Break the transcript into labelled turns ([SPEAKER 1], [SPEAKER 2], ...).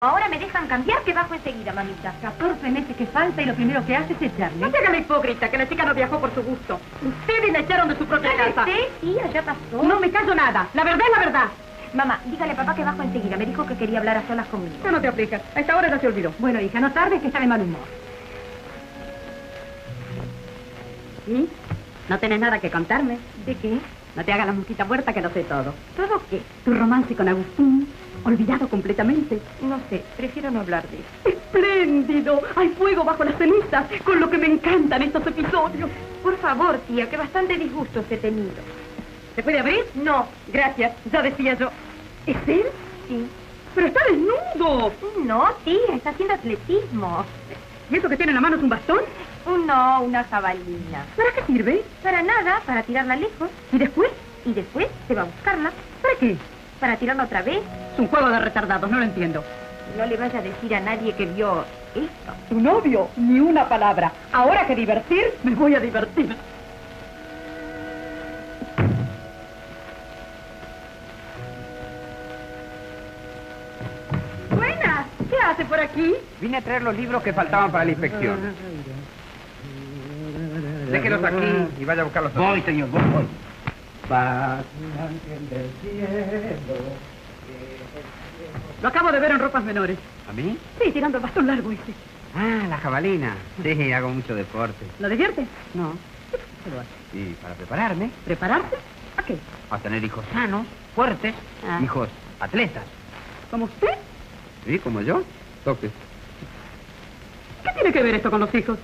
[SPEAKER 1] Ahora me dejan cambiar que bajo enseguida, mamita.
[SPEAKER 2] 14 meses que falta y lo primero que hace es echarle.
[SPEAKER 3] No se haga la hipócrita, que la chica no viajó por su gusto. Ustedes la echaron de su propia casa.
[SPEAKER 1] ¿Cállese, tía? Ya pasó.
[SPEAKER 3] No me callo nada. La verdad es la verdad.
[SPEAKER 1] Mamá, dígale a papá que bajo enseguida. Me dijo que quería hablar a solas conmigo.
[SPEAKER 3] No te aplicas. A esta hora ya se olvidó.
[SPEAKER 2] Bueno, hija, no tardes que está de mal humor.
[SPEAKER 3] ¿Y? ¿No tenés nada que contarme?
[SPEAKER 1] ¿De qué?
[SPEAKER 3] No te hagas la mosquita muerta que lo sé todo.
[SPEAKER 1] ¿Todo qué?
[SPEAKER 3] Tu romance con Agustín, olvidado completamente.
[SPEAKER 1] No sé, prefiero no hablar de eso.
[SPEAKER 3] ¡Espléndido! Hay fuego bajo las cenizas, con lo que me encantan estos episodios.
[SPEAKER 1] Por favor, tía, que bastante disgustos he tenido.
[SPEAKER 3] ¿Se puede abrir?
[SPEAKER 1] No.
[SPEAKER 3] Gracias, ya decía yo. ¿Es él?
[SPEAKER 1] Sí.
[SPEAKER 3] ¡Pero está desnudo!
[SPEAKER 1] No, tía, está haciendo atletismo.
[SPEAKER 3] ¿Y eso que tiene en la mano es un bastón?
[SPEAKER 1] No, una jabalina.
[SPEAKER 3] ¿Para qué sirve?
[SPEAKER 1] Para nada, para tirarla lejos.
[SPEAKER 3] ¿Y después?
[SPEAKER 1] Y después se va a buscarla.
[SPEAKER 3] ¿Para qué?
[SPEAKER 1] Para tirarla otra vez.
[SPEAKER 3] Es un juego de retardados, no lo entiendo.
[SPEAKER 1] No le vaya a decir a nadie que vio esto.
[SPEAKER 3] Tu novio, ni una palabra. Ahora que divertir, me voy a divertir. Buenas, ¿qué hace por aquí?
[SPEAKER 4] Vine a traer los libros que faltaban para la inspección. Déjelos aquí y vaya a buscarlos.
[SPEAKER 5] Voy, señor, voy, voy.
[SPEAKER 3] Lo acabo de ver en ropas menores.
[SPEAKER 4] ¿A mí?
[SPEAKER 3] Sí, tirando el bastón largo ese.
[SPEAKER 4] Ah, la jabalina. Sí, hago mucho deporte.
[SPEAKER 3] ¿Lo divierte?
[SPEAKER 4] No.
[SPEAKER 3] ¿Qué lo hace?
[SPEAKER 4] Y para prepararme,
[SPEAKER 3] ¿Prepararse? ¿A qué?
[SPEAKER 4] a tener hijos sanos, fuertes,
[SPEAKER 3] Ah.
[SPEAKER 4] hijos atletas.
[SPEAKER 3] ¿Como usted?
[SPEAKER 4] ¿Sí? Como yo. Toque.
[SPEAKER 3] ¿Qué tiene que ver esto con los hijos?